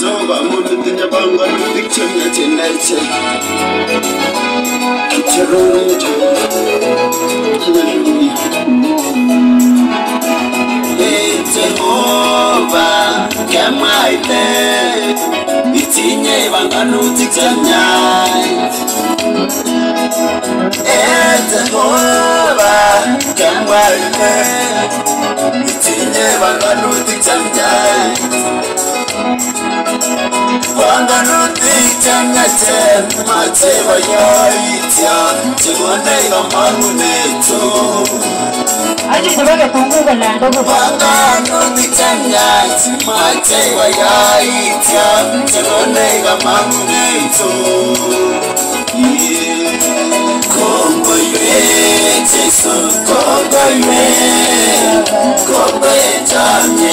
Jehova mututinye panganutik chemiachen achek Kicherune Jehova Hallelujah. Ee Jehova kemwaite itinye panganutik chemiach Ee Jehova kemwaite itinye panganutik chemiach Panganutik kwanga notitengete mateba yaitya tigoneiga manunetu kwanga notitengete mateba yaitya tigoneiga manunetu Kongo yue, Jesus, Kongo yue, Kongo ye jamye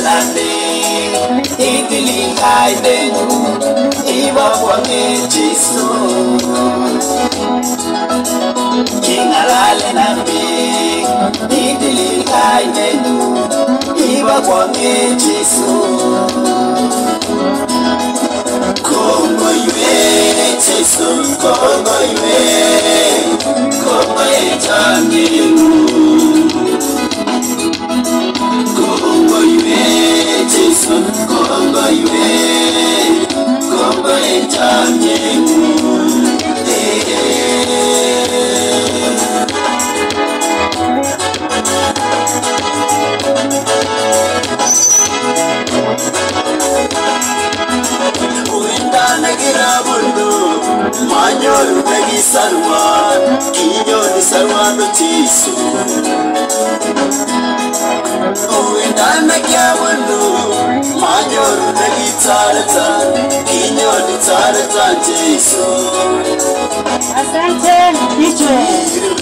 ak biik itilil kainenyu ibokwong'et Jesu King'alalen ak biik itilil kainenyu ibokwong'et Jesu Uinda nekirabunu manyoru nekisarwan kinyoni sarwano Jesu Uinda nekiabunu manyoru nekitaretan kinyoni taretan Jesu Asante, kichwe. Irip